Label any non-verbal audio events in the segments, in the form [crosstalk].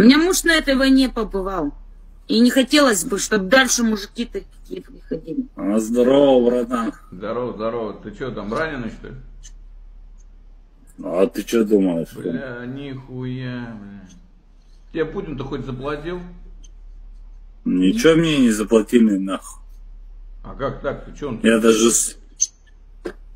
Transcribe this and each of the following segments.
У меня муж на этой войне побывал. И не хотелось бы, чтобы дальше мужики такие приходили. А, здорово, братан. Здорово, здорово. Ты что, там раненый, что ли? А ты что думаешь? Бля, нихуя, бля. Тебе Путин-то хоть заплатил? Ничего мне не заплатили, нахуй. А как так? Ты что он? Я даже...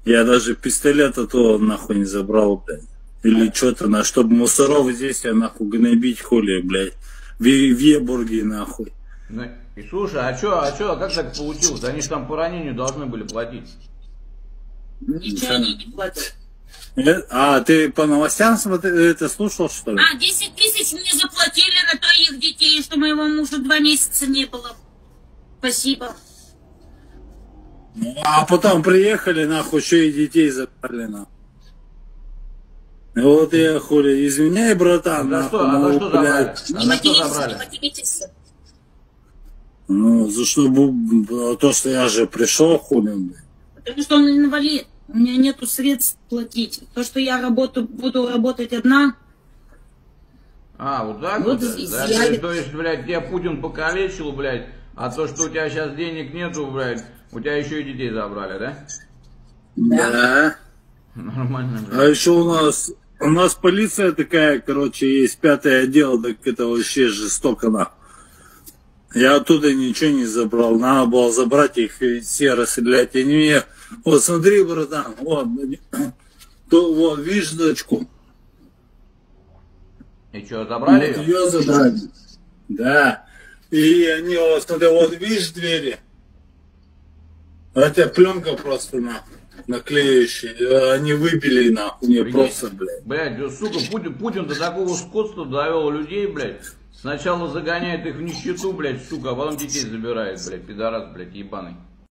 Я даже пистолета то нахуй не забрал, блядь. Или что-то, на, чтобы мусоров здесь я нахуй гнобить хули, блядь. В, в Ебурге, нахуй. Ну, И слушай, а чё, а чё, а как так получилось? Они же там по ранению должны были платить. Ничего они не платят. Э, А, ты по новостям смотри, это слушал, что ли? А, 10 тысяч мне заплатили на троих детей, что моего мужа два месяца не было. Спасибо. А потом приехали, нахуй, еще и детей забрали, нахуй. Вот я хули, извиняй, братан, А за нахуй, что, а за что забрали? А Не что материтесь, не. Ну, за что, то, что я же пришел, хули, блядь. Потому что он инвалид. У меня нету средств платить. То, что я работаю, буду работать одна, А, вот так Вот вот? да? Да, я- то есть, блядь, тебя Путин покалечил, блядь, а то, что у тебя сейчас денег нету, блядь, у тебя еще и детей забрали, да? Да. [laughs] Нормально, А блядь. еще у нас, у нас полиция такая, короче, есть пятое отдел, так это вообще жестоко, нахуй. Я оттуда ничего не забрал. Надо было забрать их и все расстрелять. Они мне... Вот смотри, братан, вот, [coughs] то, вот, видишь дочку? И что, забрали Вот ее? ее забрали. Да. И они, вот, смотри, вот видишь двери? Это пленка просто, нахуй, наклеивающая. Они выбили, нахуй, мне просто, блядь. Блядь, да, сука, Путин, Путин до такого скотства довел людей, блядь. Сначала загоняет их в нищету, блядь, сука, а потом детей забирает, блядь, пидорас, блядь, ебаный.